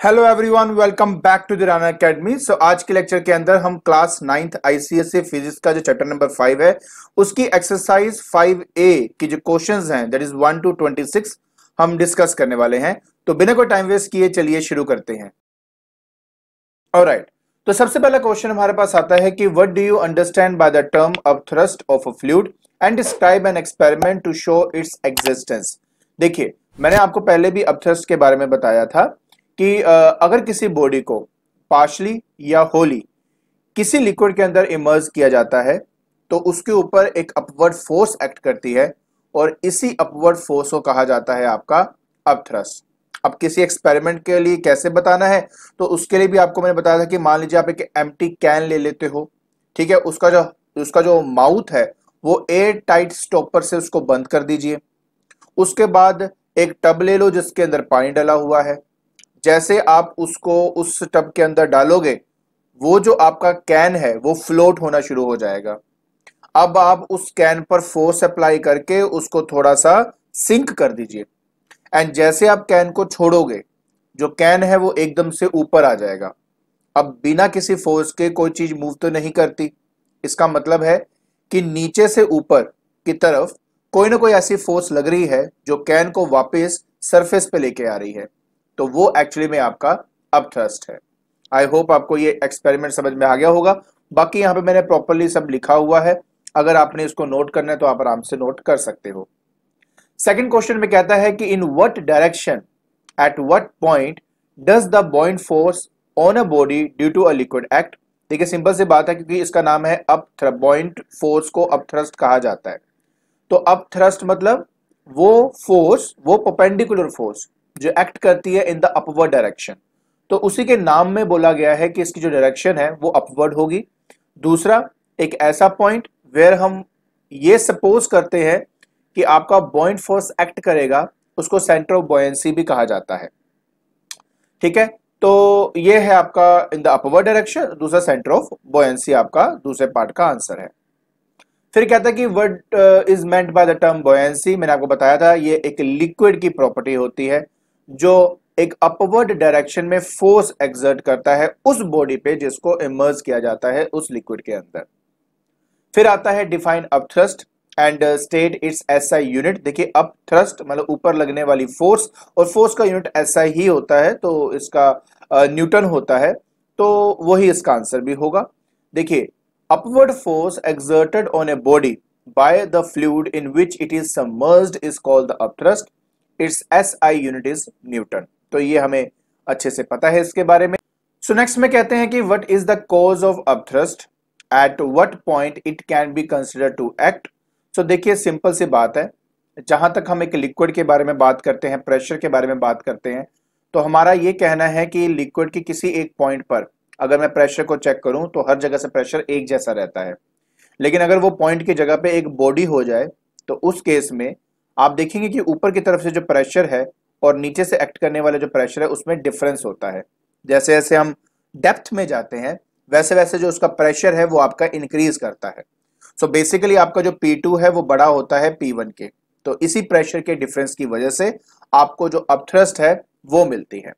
Hello everyone welcome back to the Rana academy so आज के lecture के अंदर हम क्लास नाइन्थ आईसीएससी फिजिक्स का जो चैप्टर नंबर फाइव है, उसकी एक्सरसाइज फाइव ए की जो क्वेश्चंस हैं that is one to twenty six हम डिस्कस करने वाले हैं। तो बिना कोई टाइम वेस्ट किए चलिए शुरू करते हैं। राइट तो सबसे पहला क्वेश्चन हमारे पास आता है कि what do you understand by the term of thrust of a fluid and describe an experiment to show its existence देखिए, मैंने आपको पहले भी अपथ्रस्ट के बारे में बताया था। कि अगर किसी बॉडी को पार्शली या होली किसी लिक्विड के अंदर इमर्ज किया जाता है तो उसके ऊपर एक अपवर्ड फोर्स एक्ट करती है और इसी अपवर्ड फोर्स को कहा जाता है आपका अपथ्रस्ट अब किसी एक्सपेरिमेंट के लिए कैसे बताना है? तो उसके लिए भी आपको मैंने बताया था कि मान लीजिए आप एक एम्प्टी कैन ले लेते हो, ठीक है? उसका जो उसका जो माउथ है, वो एयर टाइट स्टॉपर से उसको बंद कर दीजिए। उसके बाद एक टब ले लो जिसके अंदर पानी डला हुआ है। जैसे आप उसको उस टब के अंदर डालोगे, वो जो आपका कैन है, वो फ्लोट होना शुरू हो जाएगा। अब आप उस कैन पर फोर्स अप्लाई करके उसको थोड़ा सा सिंक कर दीजिए। एंड जैसे आप कैन को छोड़ोगे, जो कैन है, वो एकदम से ऊपर आ जाएगा। अब बिना किसी फोर्स के कोई चीज़ मूव तो नहीं करती। इसका मतलब है कि नीचे से ऊपर की तरफ़ कोई ना कोई ऐसी फोर्स लग रही है, जो कैन को वापस सरफेस पे लेके आ रही है। तो वो एक्चुअली में आपका अब थ्रस्ट है। आई होप आपको ये एक्सपेरिमेंट समझ में आ गया होगा। बाकी यहाँ पे मैंने प्रॉपरली सब लिखा हुआ है। अगर आपने इसको नोट करना है तो आप आराम से नोट कर सकते हो। सेकेंड क्वेश्चन में कहता है कि in what direction at what point does the buoyant force on a body due to a liquid act देखिए सिंपल सी बात है क्योंकि इसका नाम है अप बॉइंट फोर्स को अप थ्रस्ट कहा जाता है। तो अप थ्रस्ट मतलब वो फोर्स वो परपेंडिकुलर फोर्स जो एक्ट करती है इन द अपवर्ड डायरेक्शन तो उसी के नाम में बोला गया है कि इसकी जो डायरेक्शन है, वो अपवर्ड होगी। दूसरा, एक ऐसा पॉइंट वेयर हम ये सपोज़ करते हैं कि आपका बॉइंट फोर्स एक्ट करेगा, उसको सेंटर ऑफ़ बॉयंसी भी कहा जाता है। ठीक है? तो ये है आपका इन द अपवर्ड डायरेक्शन दूसरा सेंटर ऑफ़ बॉयंसी आपका, दूसरे पार्ट का आंसर है। फिर कहता है कि word is meant by the term buoyancy मैंने आपको बताया था, ये एक लिक्विड की प्रॉपर्टी होती है। जो एक अपवर्ड डायरेक्शन में फोर्स एक्सर्ट करता है उस बॉडी पे जिसको इमर्ज किया जाता है उस लिक्विड के अंदर। फिर आता है define up thrust and state its S I unit देखिए अप थ्रस्ट मतलब ऊपर लगने वाली फोर्स और फोर्स का यूनिट एस आई ही होता है तो इसका न्यूटन uh, होता है तो वही इसका आंसर भी होगा। देखिए upward force exerted on a body by the fluid in which it is submerged is called the upthrust its S I unit is newton तो ये हमें अच्छे से पता है इसके बारे में। सो so नेक्स्ट में कहते हैं कि what is the cause of upthrust at what point it can be consider to act so देखिए सिंपल सी बात है। जहाँ तक हम एक लिक्विड के बारे में बात करते हैं प्रेशर के बारे में बात करते हैं तो हमारा ये कहना है कि लिक्विड के किसी एक पॉइंट पर अगर मैं प्रेशर को चेक करूँ तो हर जगह से प्रेशर एक जैसा रहता है। लेकिन अगर वो पॉइंट की जगह पे एक बॉडी हो जाए तो उस केस में आप देखेंगे कि ऊपर की तरफ़ से जो प्रेशर है और नीचे से एक्ट करने वाला जो प्रेशर है उसमें डिफरेंस होता है। जैसे जैसे हम डेप्थ में जाते हैं वैसे वैसे जो उसका प्रेशर है वो आपका इंक्रीज करता है। सो so बेसिकली आपका जो P2 है वो बड़ा होता है P1 के। तो इसी प्रेशर के डिफरेंस की वजह से आपको जो अपथ्रस्ट है वो मिलती है।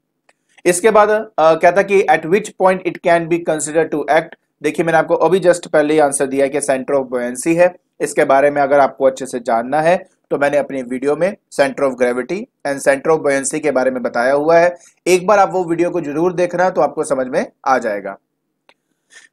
इसके बाद आ, कहता कि at which point it can be consider to act देखिए मैंने आपको अभी जस्ट पहले ही आंसर दिया कि सेंटर ऑफ़ बोएंसी है। इसके बारे में अगर आपको अच्छे से जानना है तो मैंने अपनी वीडियो में centre of gravity and centre of buoyancy के बारे में बताया हुआ है। एक बार आप वो वीडियो को ज़रूर देखना तो आपको समझ में आ जाएगा।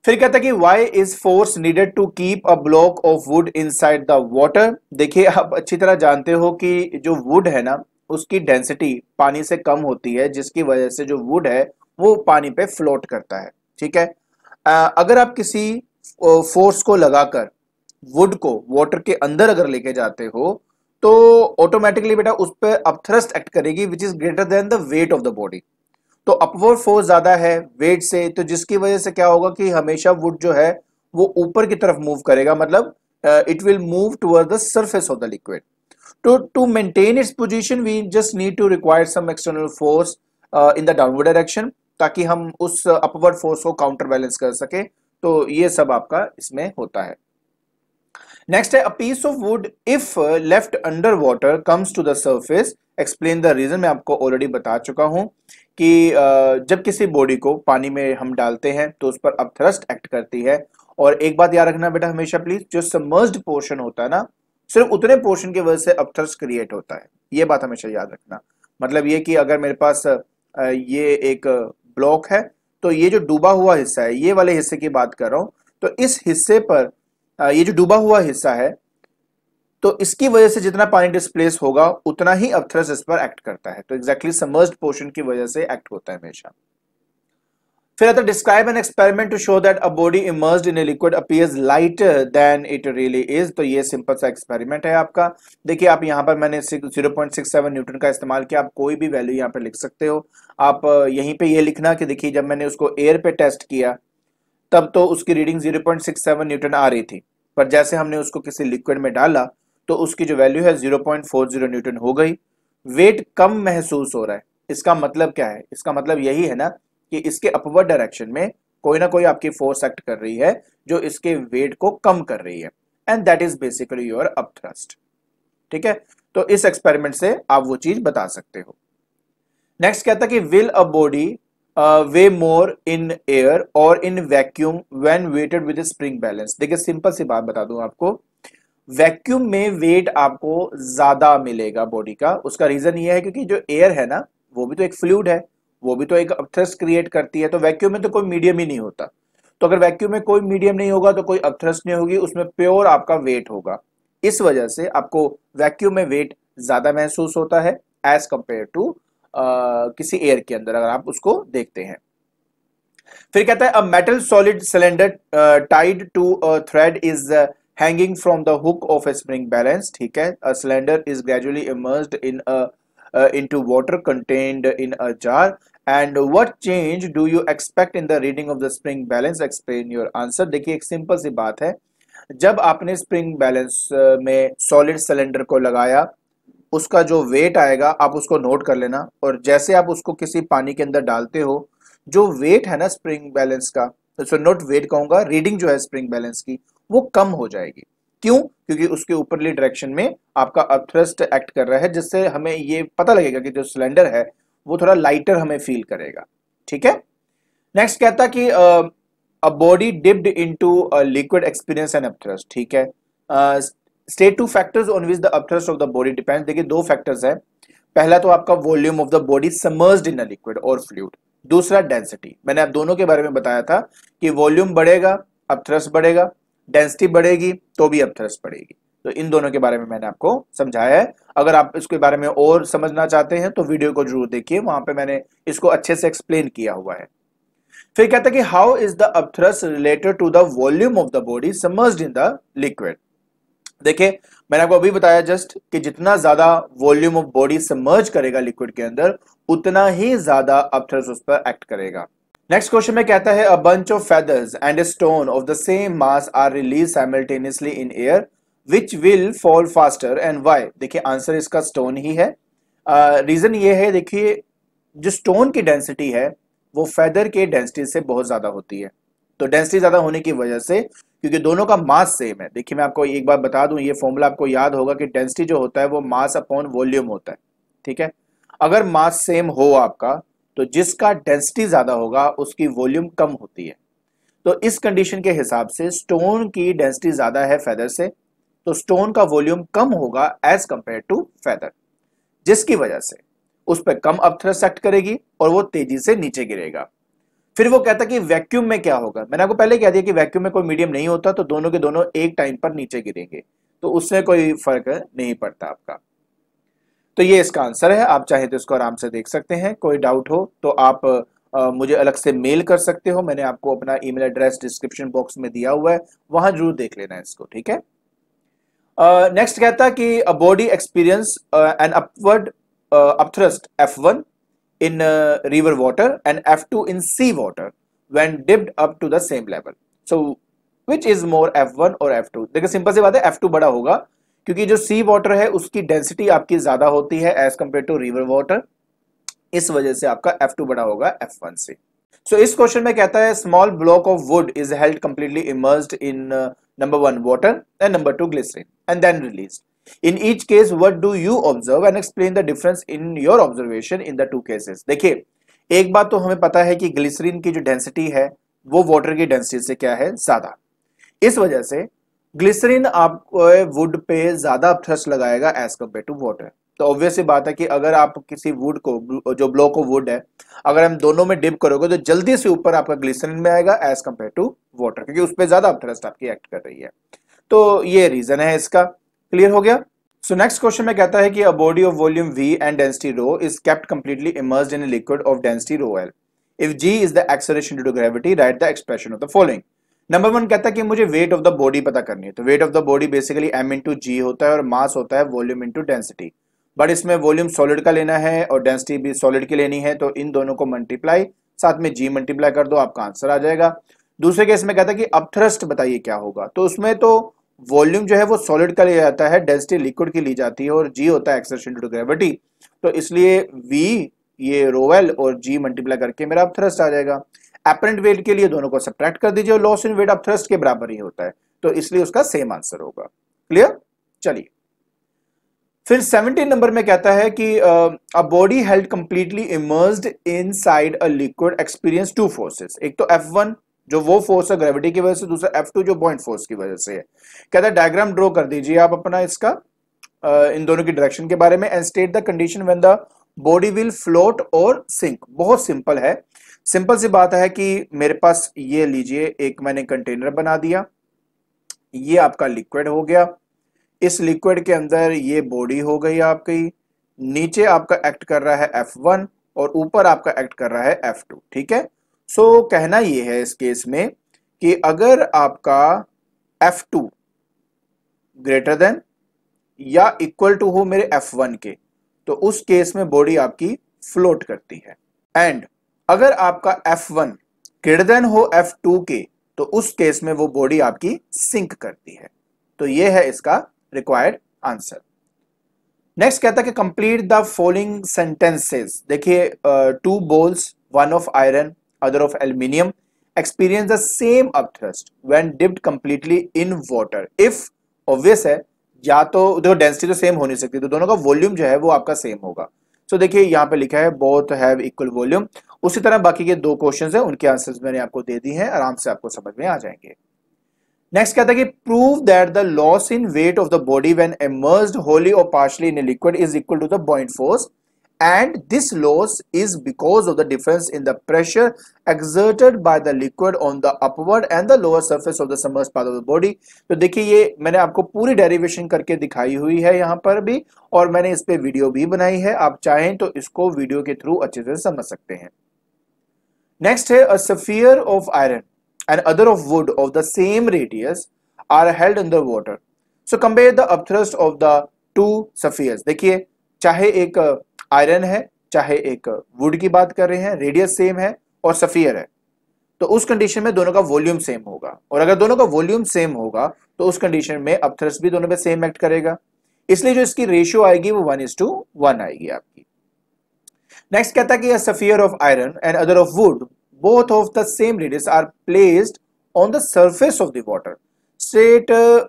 फिर कहता है कि why is force needed to keep a block of wood inside the water देखिए, आप अच्छी तरह जानते हो कि जो वुड है ना, उसकी डेंसिटी पानी से कम होती है, जिसकी वजह से जो वुड है, वो पानी पे फ्लोट करता है। ठीक है? अगर आप किसी फोर्स को लगाकर वुड को वाटर के अंदर अगर लेके जाते हो तो ऑटोमेटिकली बेटा उस पर अपथ्रस्ट एक्ट करेगी which is greater than the weight of the body तो अपवर्ड फोर्स ज़्यादा है वेट से तो जिसकी वजह से क्या होगा कि हमेशा वुड जो है वो ऊपर की तरफ़ मूव करेगा मतलब it will move toward the surface of the liquid to maintain its position we just need to require some external force uh, in the downward direction ताकि हम उस अपवर्ड फोर्स को काउंटर बैलेंस कर सके। तो ये सब आपका इसमें होता है। नेक्स्ट है a piece of wood if left under water comes to the surface explain the reason मैं आपको ऑलरेडी बता चुका हूँ कि जब किसी बॉडी को पानी में हम डालते हैं तो उस पर अपथ्रस्ट एक्ट करती है। और एक बात याद रखना बेटा हमेशा प्लीज़ जो समर्स्ड पोर्शन होता है ना, सिर्फ़ उतने पोर्शन की वजह से अपथ्रस्ट क्रिएट होता है। ये बात हमेशा याद रखना। मतलब ये कि अगर मेरे पास ये एक ब्लॉक है तो ये जो डूबा हुआ हिस्सा है, ये वाले हिस्से की बात कर रहा हूँ तो इस हिस्से पर ये जो डूबा हुआ हिस्सा है तो इसकी वजह से जितना पानी डिस्प्लेस होगा, उतना ही अपथ्रस इस पर एक्ट करता है। तो एग्जैक्टली समर्स्ड पोर्शन की वजह से एक्ट होता है हमेशा। फिर आता describe an experiment to show that a body immersed in a liquid appears lighter than it really is तो ये सिंपल सा एक्सपेरिमेंट है आपका। देखिए, आप यहाँ पर मैंने 0.67 न्यूटन का इस्तेमाल किया। आप कोई भी वैल्यू यहाँ पर लिख सकते हो। आप यहीं पे ये लिखना कि देखिए, जब मैंने उसको एयर पे टेस्ट किया तब तो उसकी रीडिंग 0.67 न्यूटन आ रही थी। पर जैसे हमने उसको किसी लिक्विड में डाला तो उसकी जो वैल्यू है 0.40 न्यूटन हो गई। वेट कम महसूस हो रहा है। इसका मतलब क्या है? इसका मतलब यही है ना कि इसके अपवर्ड डायरेक्शन में कोई ना कोई आपकी फोर्स एक्ट कर रही है, जो इसके वेट को कम कर रही है। And that is basically your upthrust ठीक है? तो इस एक्सपेरिमेंट से आप वो चीज़ बता सकते हो। नेक्स्ट कहता है कि will a body weigh more in air और in vacuum when weighted with spring balance देखिए सिंपल सी बात बता दूँ आपको। वैक्यूम में वेट आपको ज़्यादा मिलेगा बॉडी का। उसका रीजन ये है क्योंकि जो एयर है ना, वो भी तो एक फ्लूड है, वो भी तो एक अपथ्रस्ट क्रिएट करती है तो वैक्यूम में तो कोई मीडियम ही नहीं होता। तो अगर वैक्यूम में कोई मीडियम नहीं होगा तो कोई अपथ्रस्ट नहीं होगी, उसमें प्योर आपका वेट होगा। इस वजह से आपको वैक्यूम में वेट ज़्यादा महसूस होता है एज कंपेयर टू किसी एयर के अंदर, अगर आप उसको देखते हैं। फिर कहता है a metal solid cylinder tied to a thread is hanging from the hook of a spring balance ठीक है a cylinder is gradually immersed in a, into water contained in a jar. And what change do you expect in the reading of the spring balance? Explain your answer. देखिए, एक simple सी बात है। जब आपने spring balance में solid cylinder को लगाया उसका जो वेट आएगा, आप उसको नोट कर लेना। और जैसे आप उसको किसी पानी के अंदर डालते हो, जो वेट है ना स्प्रिंग बैलेंस का तो नोट वेट कहूँगा रीडिंग जो है स्प्रिंग बैलेंस की, वो कम हो जाएगी। क्यों? क्योंकि उसके ऊपरली डायरेक्शन में आपका अपथ्रस्ट एक्ट कर रहा है, जिससे हमें ये पता लगेगा कि जो सिलेंडर है, वो थोड़ा लाइटर हमें फील करेगा। ठीक है? नेक्स्ट कहता कि, a body dipped into liquid experience and upthrust ठीक है? State two factors on which the upthrust of the body depend देखिए, दो फैक्टर्स है। पहला तो आपका volume of the body submersed in a liquid और फ्लूइड दूसरा डेंसिटी मैंने आप दोनों के बारे में बताया था कि वॉल्यूम बढ़ेगा, अपथ्रस्ट बढ़ेगा डेंसिटी बढ़ेगी तो भी अपथ्रस्ट बढ़ेगी। तो इन दोनों के बारे में मैंने आपको समझाया है। अगर आप इसके बारे में और समझना चाहते हैं तो वीडियो को ज़रूर देखिए। वहाँ पे मैंने इसको अच्छे से एक्सप्लेन किया हुआ है। फिर कहता है कि how is the upthrust related to the volume of the body submersed in the liquid देखिए मैंने आपको अभी बताया जस्ट कि जितना ज़्यादा वॉल्यूम ऑफ़ बॉडी समर्ज करेगा लिक्विड के अंदर उतना ही ज़्यादा अपथ्रस्ट उस पर एक्ट करेगा। नेक्स्ट क्वेश्चन में कहता है a bunch of feathers and a stone of the same mass are release simultaneously in air which will fall faster and why देखिए आंसर इसका स्टोन ही है। रीजन uh, ये है देखिए जो स्टोन की डेंसिटी है वो फेदर के डेंसिटी से बहुत ज़्यादा होती है। तो डेंसिटी ज़्यादा होने की वजह से क्योंकि दोनों का मास सेम है। देखिए, मैं आपको एक बार बता दूँ, ये फॉर्मूला आपको याद होगा कि डेंसिटी जो होता है वो मास अपॉन वॉल्यूम होता है, ठीक है? अगर मास सेम हो आपका तो जिसका डेंसिटी ज़्यादा होगा, उसकी वॉल्यूम कम होती है। तो इस कंडीशन के हिसाब से स्टोन की डेंसिटी ज़्यादा है फैदर से तो स्टोन का वॉल्यूम कम होगा एज कंपेयर टू फेदर जिसकी वजह से उस पर कम अपथ्रस्ट एक्ट करेगी और वो तेज़ी से नीचे गिरेगा। फिर वो कहता कि वैक्यूम में क्या होगा? मैंने आपको पहले कह दिया कि वैक्यूम में कोई मीडियम नहीं होता तो दोनों के दोनों एक टाइम पर नीचे गिरेंगे। तो उससे कोई फ़र्क नहीं पड़ता आपका। तो ये इसका आंसर है। आप चाहे तो इसको आराम से देख सकते हैं। कोई डाउट हो तो आप आ, मुझे अलग से मेल कर सकते हो। मैंने आपको अपना ईमेल एड्रेस डिस्क्रिप्शन बॉक्स में दिया हुआ है। वहाँ ज़रूर देख लेना इसको ठीक है? नेक्स्ट कहता कि body experience an upward upthrust F1 in river water and F2 in sea water when dipped up to the same level so which is more F1 और F2 देखिए सिंपल सी बात है F2 बड़ा होगा क्योंकि जो सी वाटर है उसकी डेंसिटी आपकी ज़्यादा होती है as compare to river water इस वजह से आपका F2 बड़ा होगा F1 से सो। So, इस क्वेश्चन में कहता है small block of wood is held completely immersed in number one water and number two glycerine and then release in each case what do you observe and explain the difference in your observation in the two cases देखिए, एक बात तो हमें पता है कि glycerine की जो डेंसिटी है, वो वाटर की डेंसिटी से क्या है? ज़्यादा। इस वजह से ग्लिसरीन आपको वुड पे ज़्यादा थ्रस्ट लगाएगा एज कंपेयर टू वाटर तो ऑब्वियस बात है कि अगर आप किसी वुड को, जो ब्लॉक ऑफ़ वुड है, अगर हम दोनों में डिप करोगे तो जल्दी से ऊपर आपका ग्लिसरीन में आएगा एज कंपेयर टू वाटर क्योंकि उस पर ज़्यादा थ्रस्ट आपकी एक्ट कर रही है। तो ये रीजन है इसका। क्लियर हो गया? सो नेक्स्ट क्वेश्चन में कहता है कि a body of volume V and density rho is kept completely immersed in liquid of density rho L if G is the acceleration due to gravity write the expression of the following number one कहता है कि मुझे wait of the body पता करनी है। तो weight of the body basically M into G होता है और मास होता है वॉल्यूम इंटू डेंसिटी बट इसमें वॉल्यूम सॉलिड का लेना है और डेंसिटी भी सॉलिड की लेनी है तो इन दोनों को मल्टीप्लाई साथ में जी मल्टीप्लाई कर दो, आपका आंसर आ जाएगा। दूसरे केस में कहता है कि अब थ्रस्ट बताइए क्या होगा। तो उसमें तो वॉल्यूम जो है वो सॉलिड का लिया जाता है, डेंसिटी लिक्विड की ली जाती है और जी होता है एक्सर्शन टू ग्रेविटी तो इसलिए वी ये रोवेल और जी मल्टीप्लाई करके मेरा अब थ्रस्ट आ जाएगा। एपरेंट वेट के लिए दोनों को सब्ट्रैक्ट कर दीजिए और लॉस इन वेट अब थ्रस्ट के बराबर ही होता है। तो इसलिए उसका सेम आंसर होगा। क्लियर चलिए। फिर 17 नंबर में कहता है कि, a body held completely immersed inside a liquid experience two forces एक तो F1 जो वो फोर्स है ग्रेविटी की वजह से, दूसरा F2 जो पॉइंट फोर्स की वजह से है। कहता है डायग्राम ड्रॉ कर दीजिए आप अपना इसका इन दोनों की डायरेक्शन के बारे में and state the condition when the body will float और सिंक बहुत सिंपल है। सिंपल सी बात है कि मेरे पास ये लीजिए, एक मैंने कंटेनर बना दिया। ये आपका लिक्विड हो गया। इस लिक्विड के अंदर ये बॉडी हो गई आपकी। नीचे आपका एक्ट कर रहा है F1 और ऊपर आपका एक्ट कर रहा है F2 ठीक है? सो so, कहना ये है इस केस में कि अगर आपका F2 ग्रेटर देन या इक्वल टू हो मेरे F1 के तो उस केस में बॉडी आपकी फ्लोट करती है। एंड अगर आपका F1 ग्रेटर देन हो F2 के तो उस केस में वो बॉडी आपकी सिंक करती है। तो ये है इसका रिक्वायर्ड आंसर नेक्स्ट कहता है कि कंप्लीट द फॉलोइंग सेंटेंसेस देखिए two balls one of iron other of aluminium experience the same upthrust when dipped completely in water if obvious है या तो देखो डेंसिटी तो सेम हो नहीं सकती तो दोनों का वॉल्यूम जो है वो आपका सेम होगा। सो so, देखिए यहाँ पे लिखा है बोथ हैव इक्वल वॉल्यूम उसी तरह बाकी के दो क्वेश्चंस हैं उनके आंसर्स मैंने आपको दे दी हैं आराम से आपको समझ में आ जाएँगे। नेक्स्ट कहता है कि prove that the loss in weight of the body when immersed wholly और partially in liquid is equal to the point force and this loss is because of the difference in the pressure exerted by the liquid on the upward and the lower surface of the submerged part of the body तो देखिए ये मैंने आपको पूरी derivation करके दिखाई हुई है यहाँ पर भी और मैंने इस पे वीडियो भी बनाई है आप चाहें तो इसको वीडियो के थ्रू अच्छे से समझ सकते हैं नेक्स्ट है a sphere of iron and other of wood of the same radius are held in the water. So compare the upthrust of the two spheres. देखिए चाहे एक आयरन है चाहे एक वुड की बात कर रहे हैं रेडियस सेम है और सफियर है। तो उस कंडीशन में दोनों का वॉल्यूम सेम होगा। और अगर दोनों का वॉल्यूम सेम होगा तो उस कंडीशन में अपथ्रस्ट भी दोनों में सेम एक्ट करेगा। इसलिए जो इसकी रेशियो आएगी वो वन इज़ टू वन आएगी आपकी। नेक्स्ट कहता है कि sphere of iron and other of wood both of the same radius are placed on the surface of the water state uh,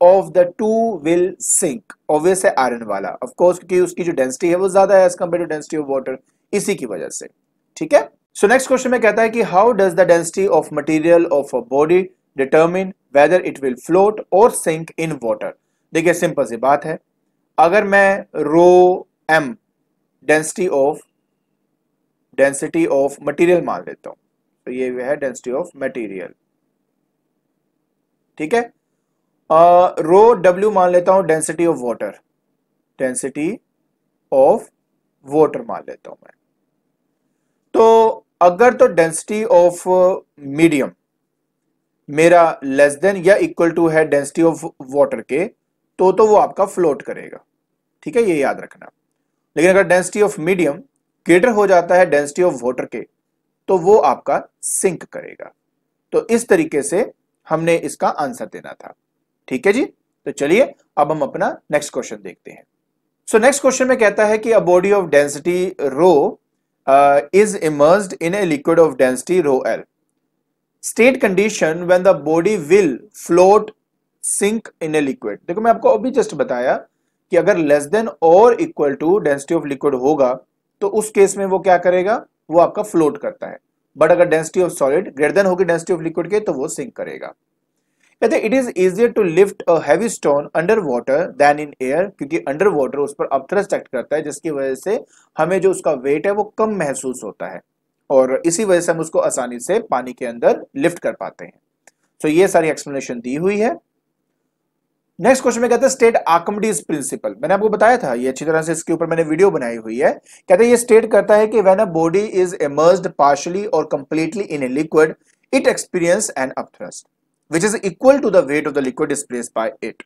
of the two will sink obvious है iron वाला। Of course क्योंकि उसकी जो density है, वो ज़्यादा है as compare to density of water इसी की वजह से। ठीक है? सो नेक्स्ट क्वेश्चन में कहता है कि how does the density of material of a body determine whether it will float और सिंक इन वॉटर देखिए सिंपल सी बात है। अगर मैं rho M density of density of material मान लेता हूँ तो ये है डेंसिटी ऑफ़ मटीरियल ठीक है? रो डब्ल्यू मान लेता हूँ density of water density of water मान लेता हूँ मैं। तो अगर तो डेंसिटी ऑफ़ मीडियम मेरा लेस देन या इक्वल टू है डेंसिटी ऑफ़ वाटर के तो तो वो आपका फ्लोट करेगा। ठीक है, ये याद रखना। लेकिन अगर डेंसिटी ऑफ़ मीडियम ग्रेटर हो जाता है डेंसिटी ऑफ़ वाटर के तो वो आपका सिंक करेगा। तो इस तरीके से हमने इसका आंसर देना था। ठीक है जी? तो चलिए, अब हम अपना नेक्स्ट क्वेश्चन देखते हैं। सो नेक्स्ट क्वेश्चन में कहता है कि a body of density rho is immersed in a liquid of density rho L state condition when the body will float sink in a liquid देखो, मैं आपको अभी जस्ट बताया कि अगर लेस देन और equal to density of liquid होगा तो उस केस में वो क्या करेगा? वो आपका फ्लोट करता है। बट अगर density of solid greater than होगी डेंसिटी ऑफ़ लिक्विड के तो वो सिंक करेगा। कहते it is easier to lift a heavy stone under water than in air क्योंकि अंडर वाटर उस पर अपथ्रस्ट एक्ट करता है, जिसकी वजह से हमें जो उसका वेट है वो कम महसूस होता है। और इसी वजह से हम उसको आसानी से पानी के अंदर लिफ्ट कर पाते हैं। तो ये सारी एक्सप्लेनेशन दी हुई है। नेक्स्ट क्वेश्चन में कहते हैं स्टेट आकमडीज प्रिंसिपल मैंने आपको बताया था, ये अच्छी तरह से इसके ऊपर मैंने वीडियो बनाई हुई है। कहते हैं, ये स्टेट करता है कि when a body is immersed partially और completely in a liquid it experience an upthrust which is equal to the weight of the liquid displace by it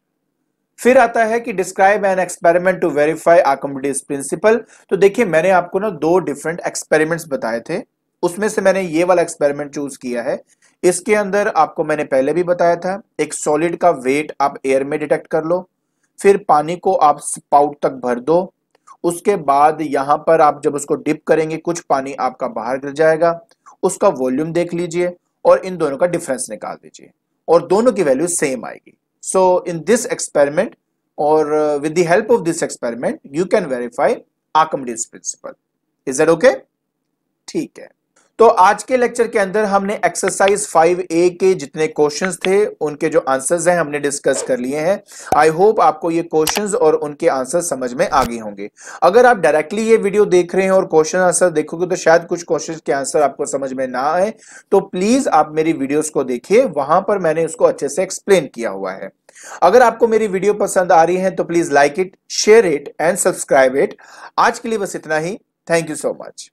फिर आता है कि describe an experiment to verify Archimedes principle तो देखिए, मैंने आपको ना दो डिफरेंट एक्सपेरिमेंट्स बताए थे। उसमें से मैंने ये वाला एक्सपेरिमेंट चूज़ किया है। इसके अंदर आपको मैंने पहले भी बताया था, एक सॉलिड का वेट आप एयर में डिटेक्ट कर लो, फिर पानी को आप स्पाउट तक भर दो। उसके बाद यहाँ पर आप जब उसको डिप करेंगे, कुछ पानी आपका बाहर गिर जाएगा। उसका वॉल्यूम देख लीजिए और इन दोनों का डिफरेंस निकाल दीजिए। और दोनों की वैल्यू सेम आएगी। सो इन दिस एक्सपेरिमेंट और with the help of this experiment you can verify Archimedes principle is that okay ठीक है। तो आज के लेक्चर के अंदर हमने एक्सरसाइज 5A के जितने क्वेश्चंस थे, उनके जो आंसर्स हैं, हमने डिस्कस कर लिए हैं। आई होप आपको ये क्वेश्चंस और उनके आंसर समझ में आ गए होंगे। अगर आप डायरेक्टली ये वीडियो देख रहे हैं और क्वेश्चन आंसर देखोगे तो शायद कुछ क्वेश्चन के आंसर आपको समझ में ना आए। तो प्लीज़ आप मेरी वीडियोस को देखिए। वहाँ पर मैंने उसको अच्छे से एक्सप्लेन किया हुआ है। अगर आपको मेरी वीडियो पसंद आ रही है तो please like it share it and subscribe it आज के लिए बस इतना ही। Thank you so much